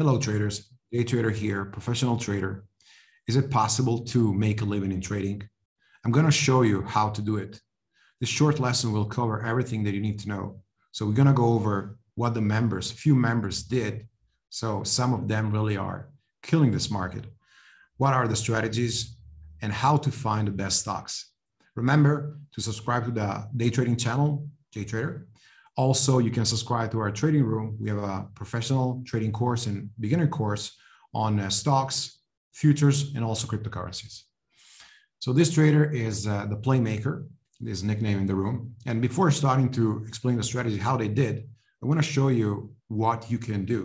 Hello, traders. J Trader here, professional trader. Is it possible to make a living in trading? I'm going to show you how to do it. This short lesson will cover everything that you need to know. So we're going to go over what the members, few members did. So some of them really are killing this market. What are the strategies and how to find the best stocks? Remember to subscribe to the day trading channel, J Trader. Also, you can subscribe to our trading room. We have a professional trading course and beginner course on uh, stocks, futures, and also cryptocurrencies. So this trader is uh, the playmaker, his nickname in the room. And before starting to explain the strategy, how they did, I want to show you what you can do.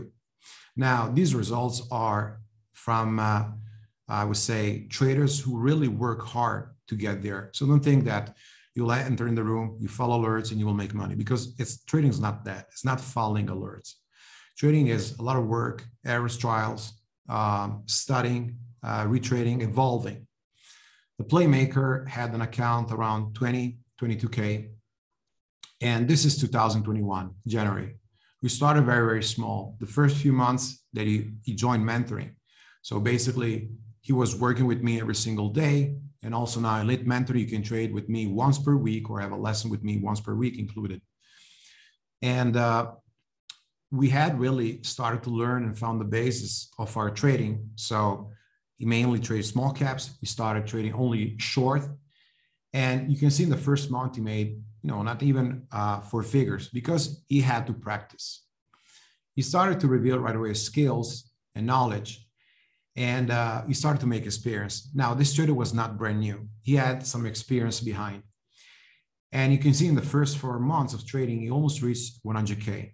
Now, these results are from, uh, I would say, traders who really work hard to get there. So don't think that you'll enter in the room, you follow alerts, and you will make money because it's trading is not that. It's not following alerts. Trading is a lot of work, errors, trials, um, studying, uh, retrading, evolving. The Playmaker had an account around 20, 22K. And this is 2021, January. We started very, very small. The first few months that he, he joined mentoring. So basically, he was working with me every single day. And also now Elite Mentor, you can trade with me once per week or have a lesson with me once per week included. And uh, we had really started to learn and found the basis of our trading. So he mainly traded small caps. He started trading only short. And you can see in the first month he made, you know, not even uh, four figures because he had to practice. He started to reveal right away skills and knowledge and uh, he started to make experience. Now, this trader was not brand new. He had some experience behind. And you can see in the first four months of trading, he almost reached 100K.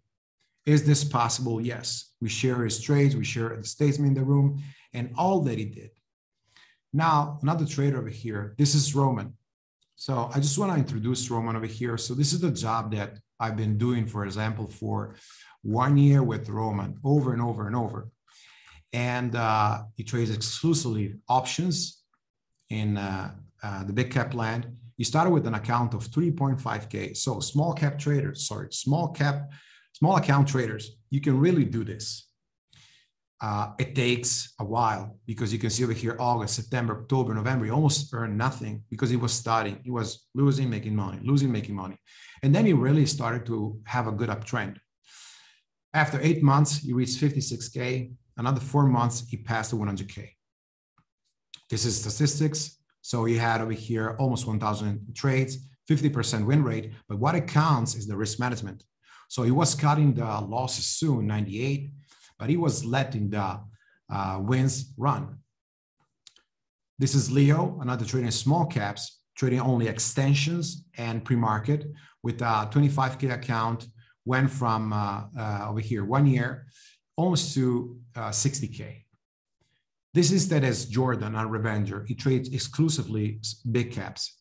Is this possible? Yes. We share his trades, we share the statement in the room, and all that he did. Now, another trader over here, this is Roman. So I just want to introduce Roman over here. So this is the job that I've been doing, for example, for one year with Roman over and over and over and uh, he trades exclusively options in uh, uh, the big cap land. He started with an account of 3.5k. So small cap traders, sorry, small cap, small account traders, you can really do this. Uh, it takes a while because you can see over here August, September, October, November. He almost earned nothing because he was studying. He was losing, making money, losing, making money, and then he really started to have a good uptrend. After eight months, he reached 56k another four months, he passed the 100K. This is statistics. So he had over here almost 1,000 trades, 50% win rate. But what it counts is the risk management. So he was cutting the losses soon, 98, but he was letting the uh, wins run. This is Leo, another trader in small caps, trading only extensions and pre-market with a 25K account, went from uh, uh, over here one year almost to uh, 60K. This is that as Jordan, our revenger. He trades exclusively big caps.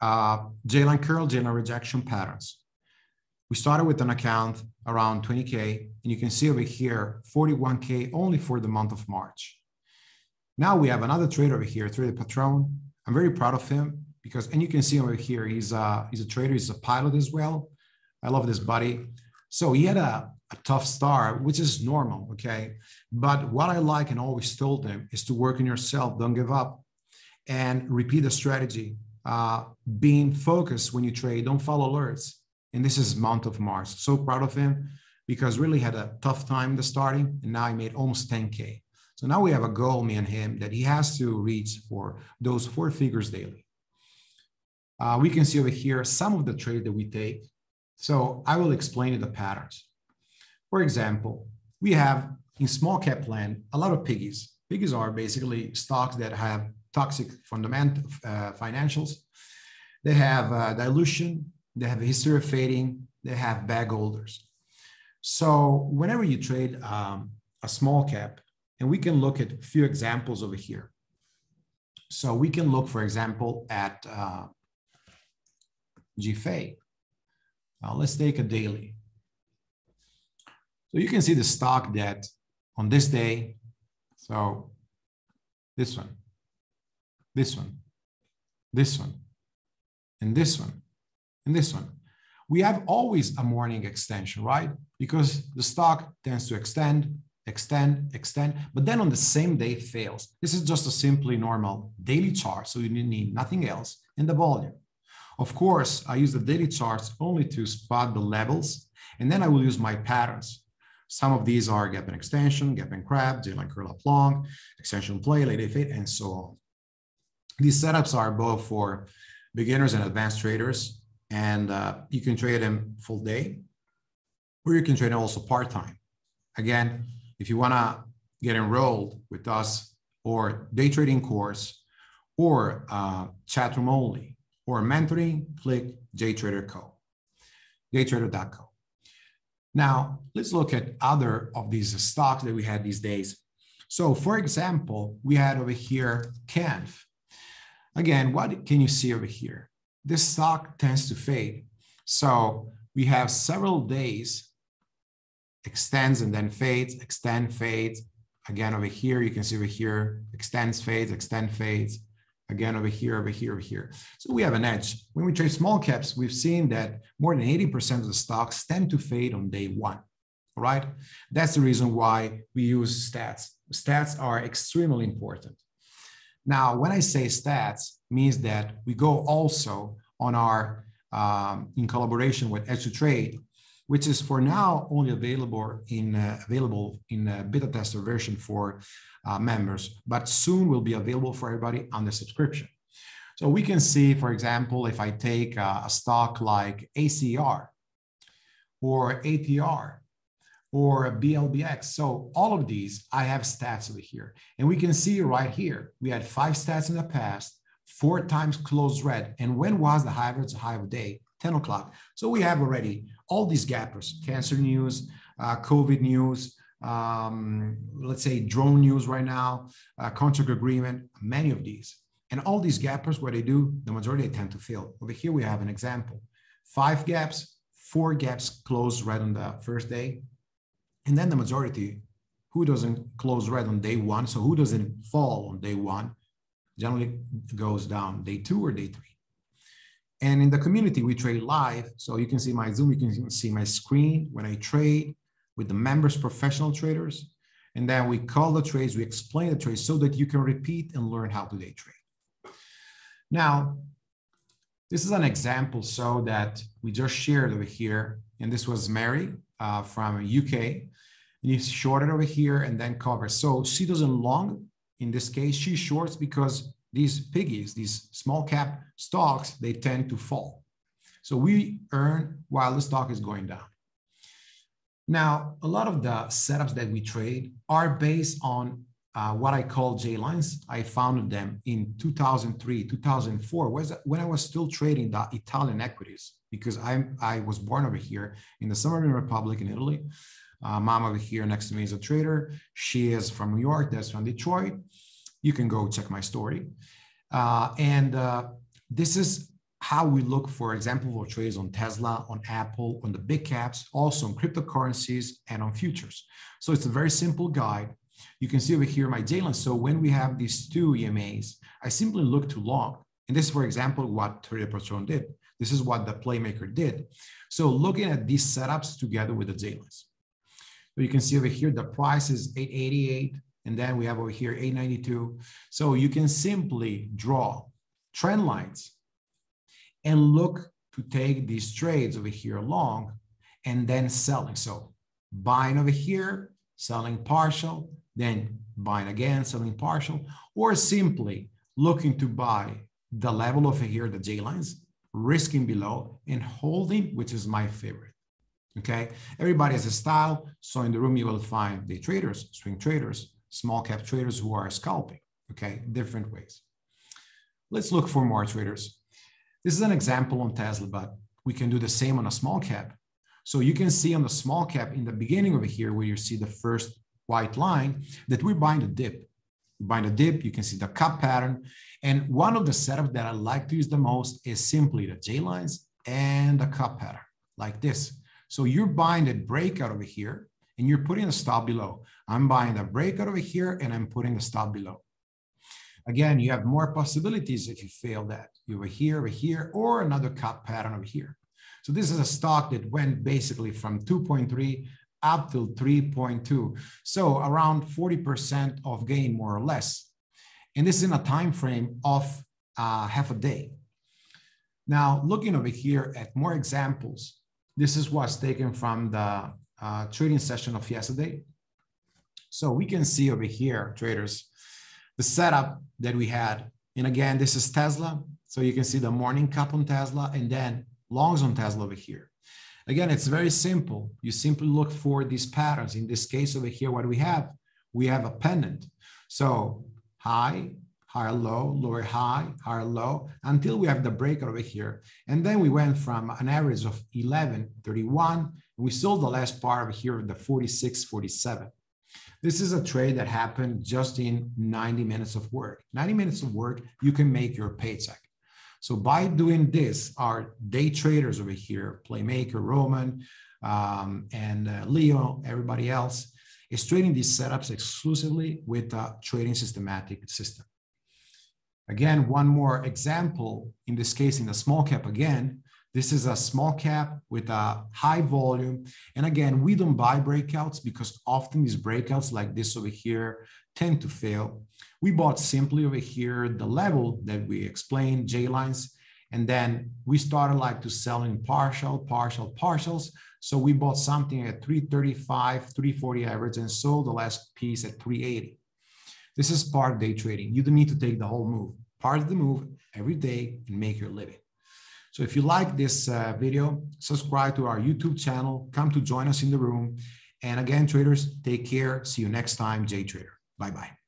Uh, J-line curl, J-line rejection patterns. We started with an account around 20K, and you can see over here, 41K only for the month of March. Now we have another trader over here, Trader Patron. I'm very proud of him because, and you can see over here, he's a, he's a trader, he's a pilot as well. I love this buddy. So he had a tough start, which is normal. Okay. But what I like and always told them is to work on yourself, don't give up, and repeat the strategy. Uh, being focused when you trade, don't follow alerts. And this is month of Mars. So proud of him because really had a tough time the starting, and now he made almost 10k. So now we have a goal, me and him, that he has to reach for those four figures daily. Uh, we can see over here some of the trade that we take. So I will explain the patterns. For example, we have in small cap land a lot of piggies. Piggies are basically stocks that have toxic fundamental uh, financials. They have uh, dilution, they have a history of fading, they have bag holders. So whenever you trade um, a small cap, and we can look at a few examples over here. So we can look, for example, at uh, GFA. Now let's take a daily. So you can see the stock that on this day, so this one, this one, this one, and this one, and this one. We have always a morning extension, right? Because the stock tends to extend, extend, extend, but then on the same day fails. This is just a simply normal daily chart, so you need nothing else in the volume. Of course, I use the daily charts only to spot the levels, and then I will use my patterns. Some of these are gap and extension, gap and crab, J-line curl up long, extension play, late fade, and so on. These setups are both for beginners and advanced traders, and uh, you can trade them full day, or you can trade them also part-time. Again, if you want to get enrolled with us or day trading course or uh, chat room only or mentoring, click JTrader Co. JTrader.co. Now, let's look at other of these stocks that we had these days. So, for example, we had over here Canf. Again, what can you see over here? This stock tends to fade. So, we have several days extends and then fades, extend, fades. Again, over here, you can see over here, extends, fades, extend, fades. Again, over here, over here, over here. So we have an edge. When we trade small caps, we've seen that more than 80% of the stocks tend to fade on day one. All right. That's the reason why we use stats. Stats are extremely important. Now, when I say stats, means that we go also on our um, in collaboration with Edge to Trade which is for now only available in uh, available in a beta tester version for uh, members, but soon will be available for everybody on the subscription. So we can see, for example, if I take a, a stock like ACR or ATR or BLBX. So all of these, I have stats over here. And we can see right here, we had five stats in the past, four times closed red. And when was the average high of day? 10 o'clock. So we have already all these gappers, cancer news, uh, COVID news, um, let's say drone news right now, uh, contract agreement, many of these. And all these gappers, what they do, the majority they tend to fill. Over here, we have an example. Five gaps, four gaps close right on the first day. And then the majority, who doesn't close right on day one? So who doesn't fall on day one? Generally goes down day two or day three. And in the community, we trade live. So you can see my Zoom, you can see my screen when I trade with the members, professional traders. And then we call the trades, we explain the trades so that you can repeat and learn how to day trade. Now, this is an example so that we just shared over here. And this was Mary uh, from UK. And you short over here and then cover. So she doesn't long. In this case, she shorts because these piggies, these small cap stocks, they tend to fall. So we earn while the stock is going down. Now, a lot of the setups that we trade are based on uh, what I call J lines. I founded them in 2003, 2004, was when I was still trading the Italian equities because I, I was born over here in the Sovereign Republic in Italy. Uh, mom over here next to me is a trader. She is from New York, that's from Detroit you can go check my story. Uh, and uh, this is how we look, for example, for trades on Tesla, on Apple, on the big caps, also on cryptocurrencies and on futures. So it's a very simple guide. You can see over here my J-line. So when we have these two EMAs, I simply look to long. And this is, for example, what Trader Patron did. This is what the Playmaker did. So looking at these setups together with the J-lines. So you can see over here, the price is 888, and then we have over here 892. So you can simply draw trend lines and look to take these trades over here long and then selling. So buying over here, selling partial, then buying again, selling partial, or simply looking to buy the level over here, the J lines, risking below and holding, which is my favorite. Okay. Everybody has a style. So in the room, you will find day traders, swing traders, small cap traders who are scalping, okay, different ways. Let's look for more traders. This is an example on Tesla, but we can do the same on a small cap. So you can see on the small cap in the beginning over here where you see the first white line that we're buying the dip. We're buying the dip, you can see the cup pattern. And one of the setups that I like to use the most is simply the J lines and the cup pattern like this. So you're buying the breakout over here and you're putting a stop below. I'm buying the breakout over here and I'm putting a stop below. Again, you have more possibilities if you fail that. You were here, over here, or another cup pattern over here. So this is a stock that went basically from 2.3 up till 3.2. So around 40% of gain, more or less. And this is in a time frame of uh, half a day. Now, looking over here at more examples, this is what's taken from the uh, trading session of yesterday. So we can see over here, traders, the setup that we had. And again, this is Tesla. So you can see the morning cup on Tesla and then longs on Tesla over here. Again, it's very simple. You simply look for these patterns. In this case over here, what we have, we have a pennant. So high, higher low, lower high, higher low, until we have the breakout over here. And then we went from an average of 11, 31, and we sold the last part here, at the 46, 47. This is a trade that happened just in 90 minutes of work. 90 minutes of work, you can make your paycheck. So by doing this, our day traders over here, Playmaker, Roman, um, and uh, Leo, everybody else, is trading these setups exclusively with a trading systematic system. Again, one more example, in this case, in the small cap again, this is a small cap with a high volume. And again, we don't buy breakouts because often these breakouts like this over here tend to fail. We bought simply over here the level that we explained, J lines, and then we started like to sell in partial, partial, partials. So we bought something at 335, 340 average and sold the last piece at 380. This is part day trading. You don't need to take the whole move. Part of the move every day and make your living. So if you like this uh, video, subscribe to our YouTube channel, come to join us in the room. And again, traders, take care. See you next time, J Trader. Bye-bye.